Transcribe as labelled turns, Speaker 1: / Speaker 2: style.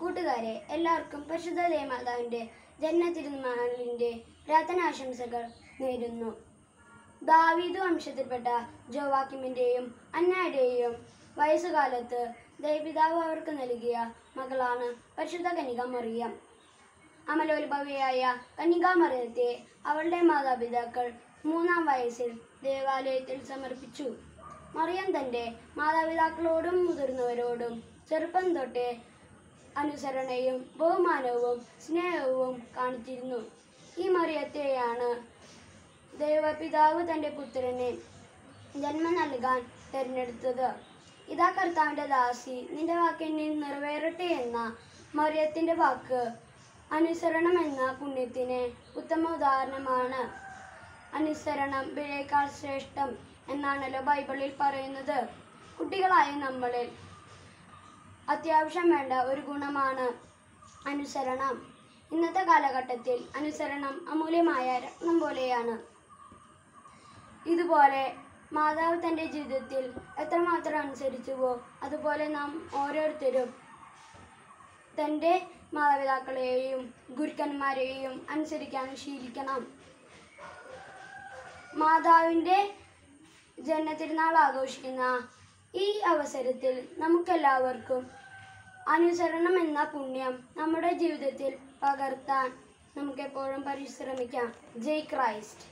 Speaker 1: കൂട്ടുകാരെ എല്ലാവർക്കും പരിശുദ്ധ ദേമാതാവിന്റെ ജന്മതിരുനാളിന്റെ പ്രാർത്ഥനാശംസകൾ നേരുന്നു. ദാവീദ് വംശത്തിൽപ്പെട്ട ജോവാക്കിമിന്റെയും അന്നയുടെയും വയസ്സുകാലത്ത് ദൈവപിതാവ് അവർക്ക് നൽകിയ മകളാണ് പരിശുദ്ധ കനിക മറിയം അമലോത്ഭവിയായ കന്യകാമറിയത്തെ അവളുടെ മാതാപിതാക്കൾ മൂന്നാം വയസ്സിൽ ദേവാലയത്തിൽ സമർപ്പിച്ചു. മറിയം തന്റെ മാതാപിതാക്കളോടും മുതിർന്നവരോടും ചെറുപ്പം തൊട്ടേ അനുസരണയും ബഹുമാനവും സ്നേഹവും കാണിച്ചിരുന്നു. ഈ മറിയത്തെയാണ് ദൈവപിതാവ് തന്റെ പുത്രനെ ജന്മം നൽകാൻ തിരഞ്ഞെടുത്തത്. ഇതാ കർത്താവിന്റെ ദാസി നിന്റെ വാക്കിനെ നിറവേറട്ടെ എന്ന മറിയത്തിന്റെ വാക്ക് അനുസരണം എന്ന പുണ്യത്തിന് ഉത്തമ ഉദാഹരണമാണ്. അനുസരണം ബലിയേക്കാൾ ശ്രേഷ്ഠം എന്നാണല്ലോ ബൈബിളിൽ പറയുന്നത്. കുട്ടികളായ നമ്മളിൽ അത്യാവശ്യം വേണ്ട ഒരു ഗുണമാണ് അനുസരണം. ഇന്നത്തെ കാലഘട്ടത്തിൽ അനുസരണം അമൂല്യമായ രത്നം പോലെയാണ്. ഇതുപോലെ മാതാവ് തന്റെ ജീവിതത്തിൽ എത്രമാത്രം അനുസരിച്ചുവോ അതുപോലെ നാം ഓരോരുത്തരും തന്റെ മാതാപിതാക്കളെയും ഗുരുക്കന്മാരെയും അനുസരിക്കാൻ ശീലിക്കണം. മാതാവിന്റെ ജന്മതിരുനാൾ ആഘോഷിക്കുന്ന ഈ അവസരത്തിൽ നമുക്കെല്ലാവർക്കും അനുസരണം എന്ന പുണ്യം നമ്മുടെ ജീവിതത്തിൽ പകർത്താൻ നമുക്കെപ്പോഴും പരിശ്രമിക്കാം. ജയ് ക്രൈസ്റ്റ്.